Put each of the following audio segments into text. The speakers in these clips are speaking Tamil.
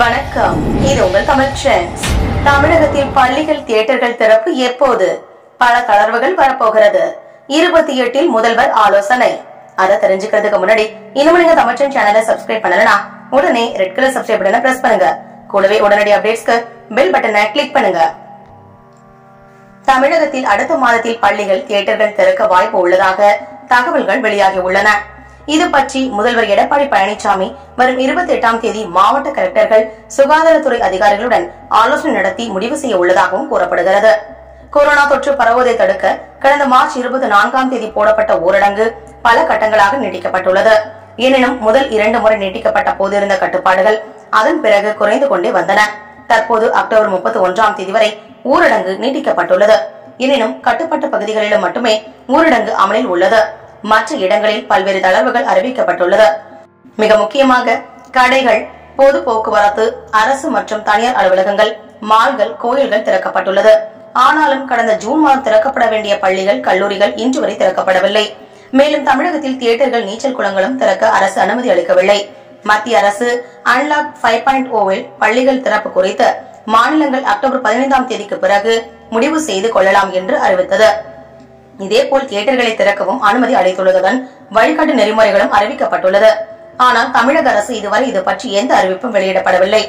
வணக்கம். இது உங்கள் தமிழ் ட்ரெண்ட்ஸ் தமிழகத்தில் பள்ளிகள் தியேட்டர்கள் திறப்பு எப்போது? பல தளர்வுகள் வரப்போகிறது. இருபத்தி எட்டில் முதல்வர் ஆலோசனை. அதை தெரிஞ்சுக்கிறதுக்கு முன்னாடி இன்னும் நீங்க தமிழ் ட்ரெண்ட் சேனலை சப்ஸ்கிரைப் பண்ணலனா உடனே ரெட் கலர் சப்ஸ்கிரைப் பட்டனை பிரஸ் பண்ணுங்க. கூடவே உடனடி அப்டேட்ஸ்க்கு பெல் பட்டனை கிளிக் பண்ணுங்க. தமிழகத்தில் அடுத்த மாதத்தில் பள்ளிகள் தியேட்டர்கள் திறக்க வாய்ப்பு உள்ளதாக தகவல்கள் வெளியாகி உள்ளன. இது பற்றி முதல்வர் எடப்பாடி பழனிசாமி வரும் இருபத்தி எட்டாம் தேதி மாவட்ட கலெக்டர்கள் சுகாதாரத்துறை அதிகாரிகளுடன் ஆலோசனை நடத்தி முடிவு செய்ய உள்ளதாகவும் கூறப்படுகிறது. கொரோனா தொற்று பரவுவதை தடுக்க கடந்த மார்ச் இருபத்தி நான்காம் தேதி போடப்பட்ட ஊரடங்கு பல கட்டங்களாக நீட்டிக்கப்பட்டுள்ளது. எனினும் முதல் இரண்டு முறை நீட்டிக்கப்பட்ட போது இருந்த கட்டுப்பாடுகள் அதன் பிறகு குறைந்து கொண்டே வந்தன. தற்போது அக்டோபர் முப்பத்தி ஒன்றாம் தேதி வரை ஊரடங்கு நீட்டிக்கப்பட்டுள்ளது. எனினும் கட்டுப்பட்ட பகுதிகளிலும் மட்டுமே ஊரடங்கு அமலில் உள்ளது. மற்ற இடங்களில் பல்வேறு தளர்வுகள் அறிவிக்கப்பட்டுள்ளது. மிக முக்கியமாக கடைகள் பொது போக்குவரத்து அரசு மற்றும் தனியார் அலுவலகங்கள் மால்கள் கோயில்கள் திறக்கப்பட்டுள்ளது. ஆனாலும் கடந்த ஜூன் மாதம் திறக்கப்பட வேண்டிய பள்ளிகள் கல்லூரிகள் இன்று வரை திறக்கப்படவில்லை. மேலும் தமிழகத்தில் தியேட்டர்கள் நீச்சல் குளங்களும் திறக்க அரசு அனுமதி அளிக்கவில்லை. மத்திய அரசு அன்லாக் ஃபைவ் பாயிண்ட் ஓவில் பள்ளிகள் திறப்பு குறித்து மாநிலங்கள் அக்டோபர் பதினைந்தாம் தேதிக்கு பிறகு முடிவு செய்து கொள்ளலாம் என்று அறிவித்தது. இதேபோல் தியேட்டர்களை திறக்கவும் அனுமதி அளித்துள்ளதுடன் வழிகாட்டு நெறிமுறைகளும் அறிவிக்கப்பட்டுள்ளது. ஆனால் தமிழக அரசு இதுவரை இது பற்றி எந்த அறிவிப்பும் வெளியிடப்படவில்லை.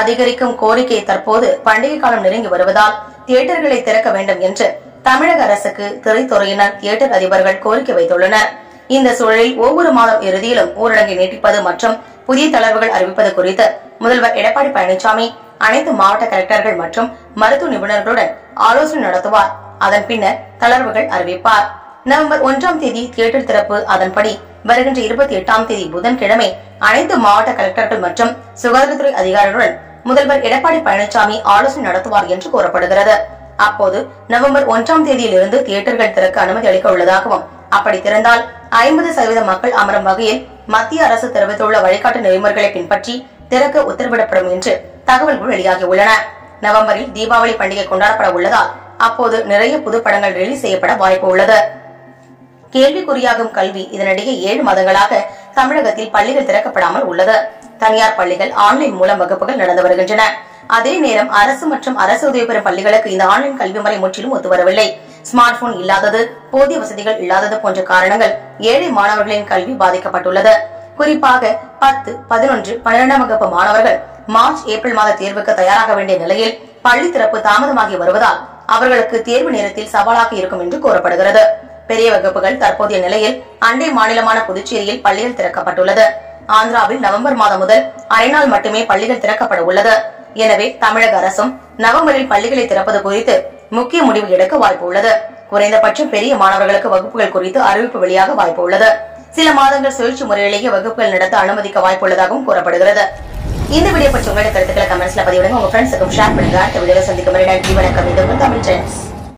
அதிகரிக்கும் கோரிக்கை தற்போது பண்டிகை காலம் நெருங்கி வருவதால் தியேட்டர்களை திறக்க வேண்டும் என்று தமிழக அரசுக்கு திரைத்துறையினர் தியேட்டர் அதிபர்கள் கோரிக்கை வைத்துள்ளனர். இந்த சூழலில் ஒவ்வொரு மாதம் இறுதியிலும் ஊரடங்கை நீட்டிப்பது மற்றும் புதிய தளர்வுகள் அறிவிப்பது குறித்து முதல்வர் எடப்பாடி பழனிசாமி அனைத்து மாவட்ட கலெக்டர்கள் மற்றும் மருத்துவ நிபுணர்களுடன் ஆலோசனை நடத்துவார். அதன் பின்னர் தளர்வுகள் அறிவிப்பார். நவம்பர் ஒன்றாம் தேதி தியேட்டர் திறப்பு அதன்படி வருகின்ற இருபத்தி எட்டாம் தேதி புதன்கிழமை அனைத்து மாவட்ட கலெக்டர்கள் மற்றும் சுகாதாரத்துறை அதிகாரிகளுடன் முதல்வர் எடப்பாடி பழனிசாமி ஆலோசனை நடத்துவார் என்று கூறப்படுகிறது. அப்போது நவம்பர் ஒன்றாம் தேதியிலிருந்து தியேட்டர்கள் திறக்க அனுமதி அளிக்க உள்ளதாகவும் அப்படி திறந்தால் ஐம்பது சதவீத மக்கள் அமரும் வகையில் மத்திய அரசு தெரிவித்துள்ள வழிகாட்டு நெறிமுறைகளை பின்பற்றி திறக்க உத்தரவிடப்படும் என்று தகவல்கள் வெளியாகியுள்ளன. நவம்பரில் தீபாவளி பண்டிகை கொண்டாடப்பட உள்ளதால் அப்போது நிறைய புது படங்கள் ரிலீஸ் செய்யப்பட வாய்ப்பு உள்ளது. கேள்விக்குறியாகும் கல்வி இதனிடையே ஏழு மாதங்களாக தமிழகத்தில் பள்ளிகள் திறக்கப்படாமல் உள்ளது. தனியார் பள்ளிகள் ஆன்லைன் மூலம் வகுப்புகள் நடந்து வருகின்றன. அதே நேரம் அரசு மற்றும் அரசு உதவி பெறும் பள்ளிகளுக்கு இந்த ஆன்லைன் கல்வி முறை முற்றிலும் ஒத்துவரவில்லை. ஸ்மார்ட் போன் இல்லாதது போதிய வசதிகள் இல்லாதது போன்ற காரணங்கள் ஏழை மாணவர்களின் கல்வி பாதிக்கப்பட்டுள்ளது. குறிப்பாக பத்து பதினொன்று பன்னிரெண்டாம் வகுப்பு மாணவர்கள் மார்ச் ஏப்ரல் மாத தேர்வுக்கு தயாராக வேண்டிய நிலையில் பள்ளி திறப்பு தாமதமாகி வருவதால் அவர்களுக்கு தேர்வு நேரத்தில் சவாலாக இருக்கும் என்று கூறப்படுகிறது. பெரிய வகுப்புகள் தற்போதைய நிலையில் அண்டை மாநிலமான புதுச்சேரியில் பள்ளிகள் திறக்கப்பட்டுள்ளது. ஆந்திராவில் நவம்பர் மாதம் முதல் அரை நாள் மட்டுமே பள்ளிகள் திறக்கப்பட உள்ளது. எனவே தமிழக அரசும் நவம்பரில் பள்ளிகளை திறப்பது குறித்து முக்கிய முடிவு எடுக்க வாய்ப்பு உள்ளது. குறைந்தபட்சம் பெரிய மாணவர்களுக்கு வகுப்புகள் குறித்து அறிவிப்பு வெளியாக வாய்ப்பு உள்ளது. சில மாதங்கள் சுழற்சி முறையிலேயே வகுப்புகள் நடத்த அனுமதிக்க வாய்ப்பு உள்ளதாகவும் கூறப்படுகிறது. இந்த வீடியோ பற்றி உங்களோட கருத்துக்களை கமெண்ட்ஸ்ல பதிவிடுங்க. உங்க ஃப்ரெண்ட்ஸுக்கும் ஷேர் பண்ணுங்க. அடுத்த வீடியோல சந்திக்கும் வரை நன்றி வணக்கம். இது உங்கள் தமிழ் ட்ரெண்ட்ஸ்